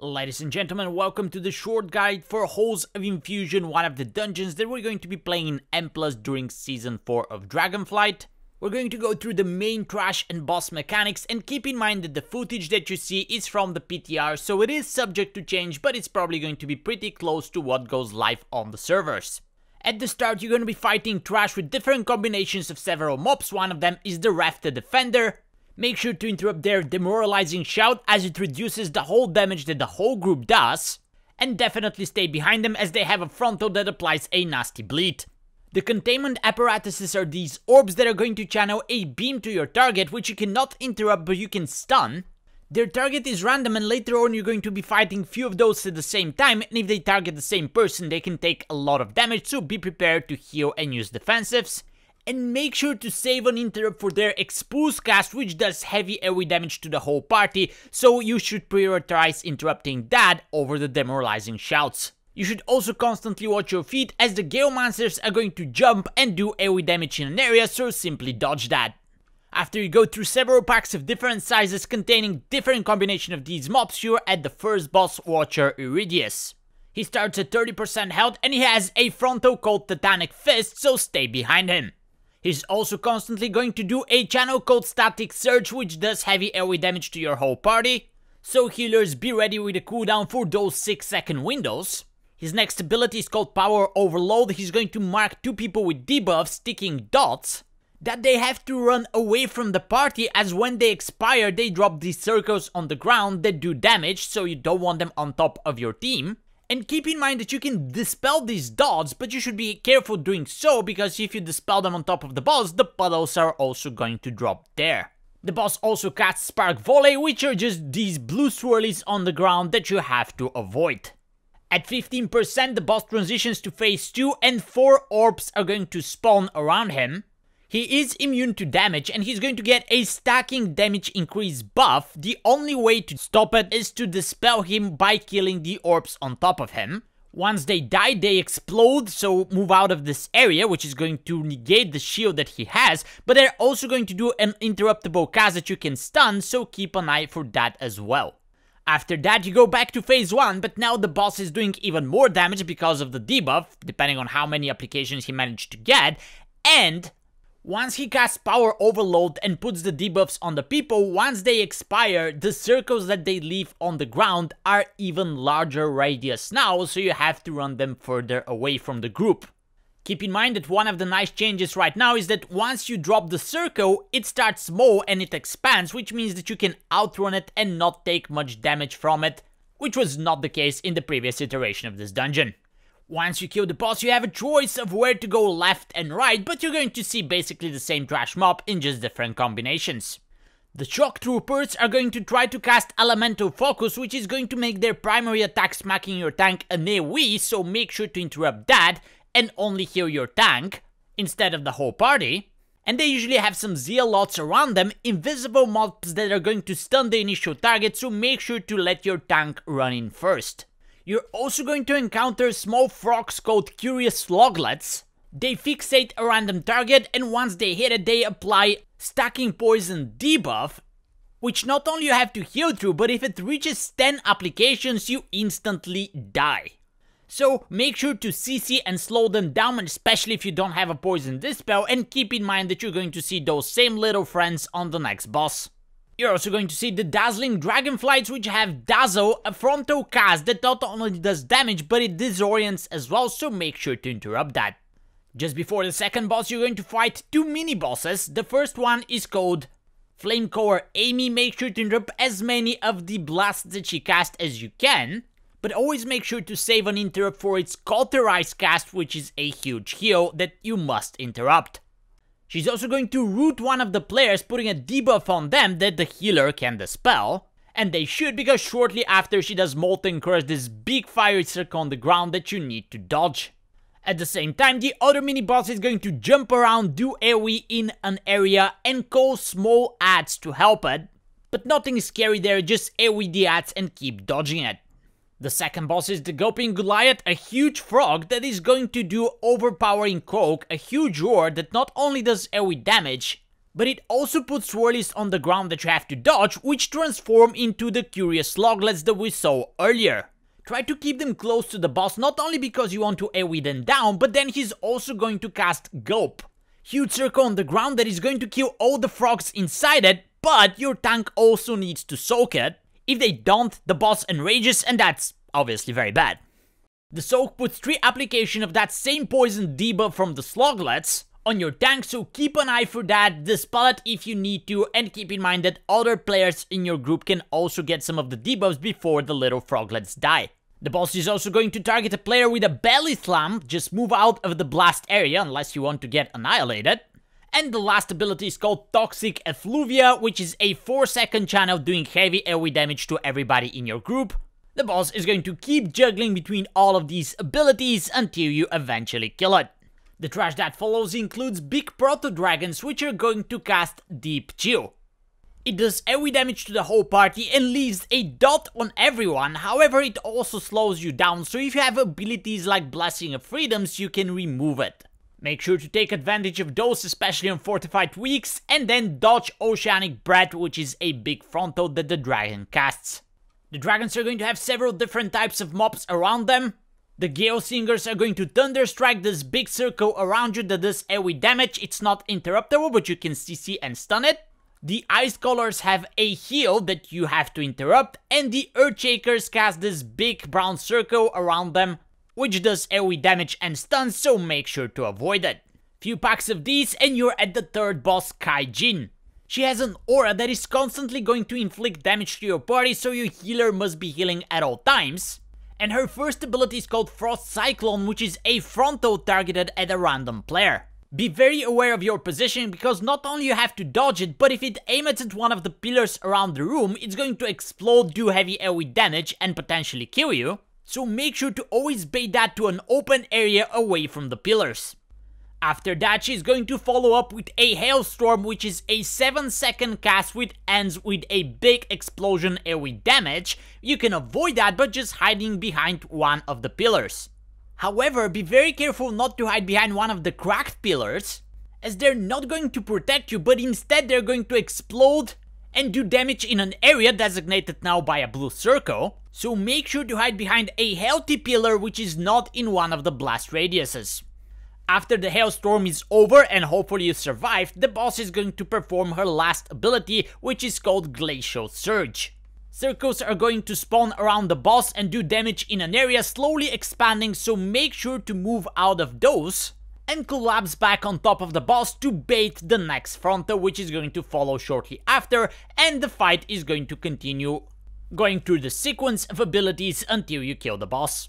Ladies and gentlemen, welcome to the short guide for Halls of Infusion, one of the dungeons that we're going to be playing in M+, during Season 4 of Dragonflight. We're going to go through the main trash and boss mechanics and keep in mind that the footage that you see is from the PTR, so it is subject to change, but it's probably going to be pretty close to what goes live on the servers. At the start, you're going to be fighting trash with different combinations of several mobs, one of them is the Refti Defender, Make sure to interrupt their demoralizing shout as it reduces the whole damage that the whole group does. And definitely stay behind them as they have a frontal that applies a nasty bleed. The containment apparatuses are these orbs that are going to channel a beam to your target which you cannot interrupt but you can stun. Their target is random and later on you're going to be fighting few of those at the same time and if they target the same person they can take a lot of damage so be prepared to heal and use defensives and make sure to save an interrupt for their expose cast which does heavy AoE damage to the whole party, so you should prioritize interrupting that over the demoralizing shouts. You should also constantly watch your feet as the Gale Monsters are going to jump and do AoE damage in an area, so simply dodge that. After you go through several packs of different sizes containing different combination of these mobs, you're at the first boss, Watcher Irideus. He starts at 30% health and he has a frontal called Titanic Fist, so stay behind him. He's also constantly going to do a channel called Static Surge which does heavy AoE damage to your whole party. So healers be ready with a cooldown for those 6 second windows. His next ability is called Power Overload. He's going to mark two people with debuffs, sticking dots, that they have to run away from the party as when they expire they drop these circles on the ground that do damage so you don't want them on top of your team. And keep in mind that you can dispel these dots, but you should be careful doing so because if you dispel them on top of the boss, the puddles are also going to drop there. The boss also casts Spark Volley, which are just these blue swirlies on the ground that you have to avoid. At 15%, the boss transitions to phase 2 and 4 orbs are going to spawn around him. He is immune to damage and he's going to get a stacking damage increase buff. The only way to stop it is to dispel him by killing the orbs on top of him. Once they die, they explode, so move out of this area, which is going to negate the shield that he has, but they're also going to do an interruptible cast that you can stun, so keep an eye for that as well. After that, you go back to phase 1, but now the boss is doing even more damage because of the debuff, depending on how many applications he managed to get, and once he casts power overload and puts the debuffs on the people, once they expire, the circles that they leave on the ground are even larger radius now, so you have to run them further away from the group. Keep in mind that one of the nice changes right now is that once you drop the circle, it starts small and it expands, which means that you can outrun it and not take much damage from it, which was not the case in the previous iteration of this dungeon. Once you kill the boss, you have a choice of where to go left and right, but you're going to see basically the same trash mob in just different combinations. The shock troopers are going to try to cast elemental focus, which is going to make their primary attack smacking your tank a AoE, so make sure to interrupt that and only heal your tank instead of the whole party. And they usually have some zealots around them, invisible mobs that are going to stun the initial target, so make sure to let your tank run in first. You're also going to encounter small frogs called Curious Swoglets. They fixate a random target and once they hit it, they apply Stacking Poison debuff, which not only you have to heal through, but if it reaches 10 applications, you instantly die. So make sure to CC and slow them down, especially if you don't have a poison dispel, and keep in mind that you're going to see those same little friends on the next boss. You're also going to see the Dazzling Dragonflies, which have Dazzle, a frontal cast that not only does damage but it disorients as well, so make sure to interrupt that. Just before the second boss you're going to fight two mini bosses, the first one is called Flamecaller Aymi, make sure to interrupt as many of the blasts that she casts as you can, but always make sure to save an interrupt for its Cauterize cast which is a huge heal that you must interrupt. She's also going to root one of the players, putting a debuff on them that the healer can dispel. And they should because shortly after she does Molten Curse, this big fiery circle on the ground that you need to dodge. At the same time, the other mini-boss is going to jump around, do AoE in an area, and call small ads to help it. But nothing scary there, just AoE the ads and keep dodging it. The second boss is the Gulping Goliath, a huge frog that is going to do overpowering Croak, a huge roar that not only does AoE damage, but it also puts swirlies on the ground that you have to dodge, which transform into the curious swoglets that we saw earlier. Try to keep them close to the boss not only because you want to AoE them down, but then he's also going to cast Gulp. Huge circle on the ground that is going to kill all the frogs inside it, but your tank also needs to soak it. If they don't, the boss enrages and that's obviously very bad. The soak puts 3 application of that same poison debuff from the swoglets on your tank, so keep an eye for that, dispel it if you need to, and keep in mind that other players in your group can also get some of the debuffs before the little froglets die. The boss is also going to target a player with a belly slam, just move out of the blast area unless you want to get annihilated. And the last ability is called Toxic Effluvia, which is a 4 second channel doing heavy AoE damage to everybody in your group. The boss is going to keep juggling between all of these abilities until you eventually kill it. The trash that follows includes big proto dragons which are going to cast Deep Chill. It does AoE damage to the whole party and leaves a dot on everyone, however it also slows you down, so if you have abilities like Blessing of Freedoms, you can remove it. Make sure to take advantage of those, especially on fortified weeks, and then dodge Oceanic Breath, which is a big frontal that the dragon casts. The dragons are going to have several different types of mobs around them. The Gale Singers are going to Thunder Strike this big circle around you that does AoE damage. It's not interruptible, but you can CC and stun it. The Icecallers have a heal that you have to interrupt, and the Earthshakers cast this big brown circle around them, which does AoE damage and stun, so make sure to avoid it. Few packs of these and you're at the third boss, Khajin. She has an aura that is constantly going to inflict damage to your party, so your healer must be healing at all times. And her first ability is called Frost Cyclone, which is a frontal targeted at a random player. Be very aware of your position because not only you have to dodge it, but if it aims at one of the pillars around the room, it's going to explode, do heavy AoE damage and potentially kill you. So make sure to always bait that to an open area away from the pillars. After that, she's going to follow up with a Hailstorm, which is a 7 second cast which ends with a big explosion AoE damage. You can avoid that by just hiding behind one of the pillars. However, be very careful not to hide behind one of the cracked pillars, as they're not going to protect you, but instead they're going to explode and do damage in an area designated now by a blue circle, so make sure to hide behind a healthy pillar which is not in one of the blast radiuses. After the hailstorm is over and hopefully you survived, the boss is going to perform her last ability, which is called Glacial Surge. Circles are going to spawn around the boss and do damage in an area slowly expanding so make sure to move out of those and collapse back on top of the boss to bait the next fronto which is going to follow shortly after and the fight is going to continue going through the sequence of abilities until you kill the boss.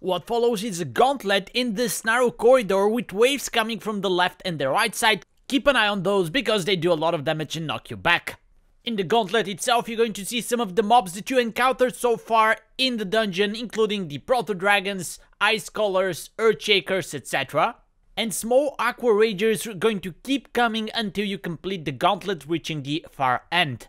What follows is a gauntlet in this narrow corridor with waves coming from the left and the right side. Keep an eye on those because they do a lot of damage and knock you back. In the gauntlet itself, you're going to see some of the mobs that you encountered so far in the dungeon, including the proto-dragons, icecallers, earthshakers, etc. And small aqua ragers are going to keep coming until you complete the gauntlet reaching the far end.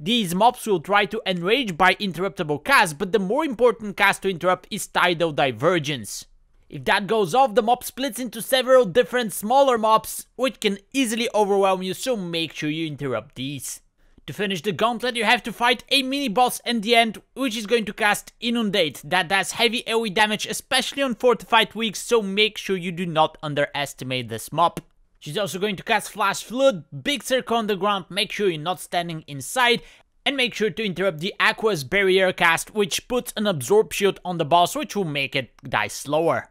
These mobs will try to enrage by interruptible cast, but the more important cast to interrupt is Tidal Divergence. If that goes off, the mob splits into several different smaller mobs, which can easily overwhelm you, so make sure you interrupt these. To finish the gauntlet, you have to fight a mini-boss in the end, which is going to cast Inundate. That does heavy AoE damage, especially on fortified weeks, so make sure you do not underestimate this mob. She's also going to cast Flash Flood, big circle on the ground, make sure you're not standing inside, and make sure to interrupt the Aqueous Barrier cast, which puts an Absorb Shield on the boss, which will make it die slower.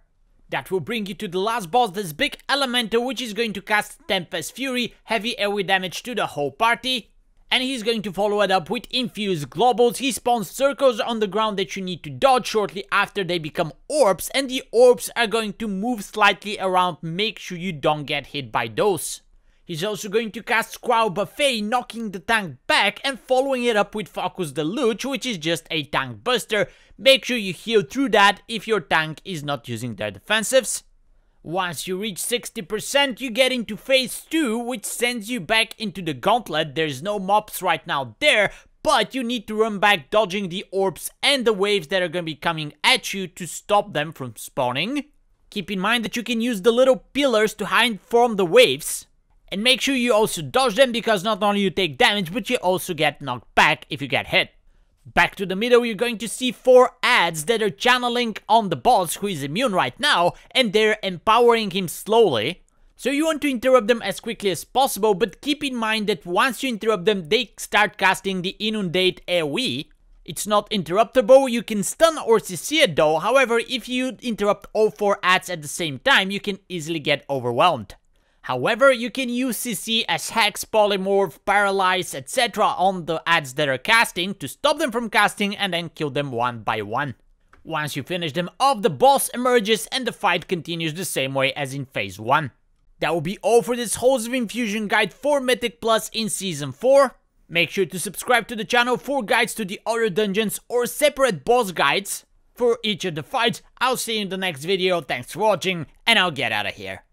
That will bring you to the last boss, this big Elemental, which is going to cast Tempest Fury, heavy AoE damage to the whole party, and he's going to follow it up with infused globules. He spawns circles on the ground that you need to dodge shortly after they become orbs and the orbs are going to move slightly around, make sure you don't get hit by those. He's also going to cast Squall Buffet, knocking the tank back and following it up with Focus Deluge, which is just a tank buster. Make sure you heal through that if your tank is not using their defensives. Once you reach 60%, you get into phase 2, which sends you back into the gauntlet. There's no mobs right now there, but you need to run back dodging the orbs and the waves that are going to be coming at you to stop them from spawning. Keep in mind that you can use the little pillars to hide from the waves. And make sure you also dodge them because not only you take damage, but you also get knocked back if you get hit. Back to the middle, you're going to see four ads that are channeling on the boss who is immune right now, and they're empowering him slowly. So you want to interrupt them as quickly as possible, but keep in mind that once you interrupt them, they start casting the Inundate AoE. It's not interruptible, you can stun or CC it though, however, if you interrupt all four ads at the same time, you can easily get overwhelmed. However, you can use CC as Hex, Polymorph, Paralyze, etc. on the ads that are casting to stop them from casting and then kill them one by one. Once you finish them off, the boss emerges and the fight continues the same way as in phase 1. That will be all for this Halls of Infusion guide for Mythic Plus in Season 4. Make sure to subscribe to the channel for guides to the other dungeons or separate boss guides for each of the fights. I'll see you in the next video, thanks for watching, and I'll get out of here.